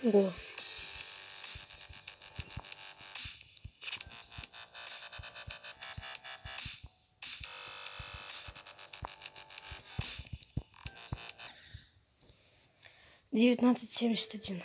Го. Девятнадцать семьдесят один.